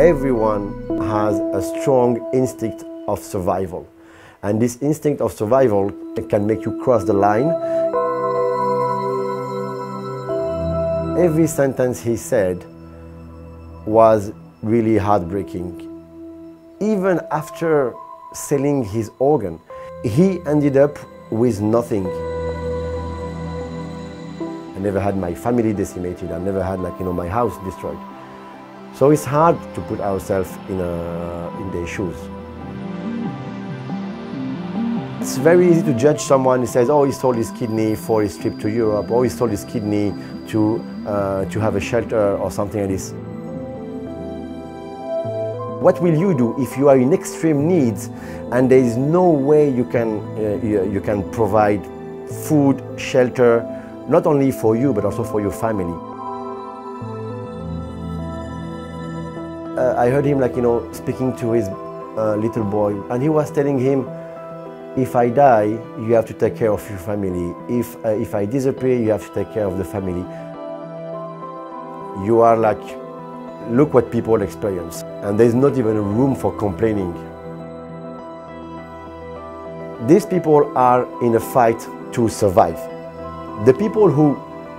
everyone has a strong instinct of survival. And this instinct of survival can make you cross the line. Every sentence he said was really heartbreaking. Even after selling his organ, he ended up with nothing. I never had my family decimated. I never had like, you know, my house destroyed. So it's hard to put ourselves in, a, in their shoes. It's very easy to judge someone who says, oh, he sold his kidney for his trip to Europe, or he sold his kidney to, uh, to have a shelter or something like this. What will you do if you are in extreme needs and there is no way you can, uh, you can provide food, shelter, not only for you but also for your family? Uh, I heard him like, you know, speaking to his uh, little boy and he was telling him, if I die, you have to take care of your family. If, uh, if I disappear, you have to take care of the family. You are like, look what people experience. And there's not even a room for complaining. These people are in a fight to survive. The people who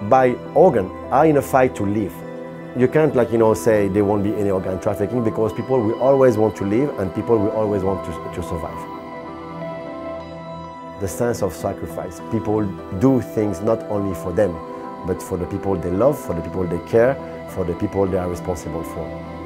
buy organ are in a fight to live. You can't like, you know, say there won't be any organ trafficking because people will always want to live and people will always want to, to survive the sense of sacrifice. People do things not only for them, but for the people they love, for the people they care, for the people they are responsible for.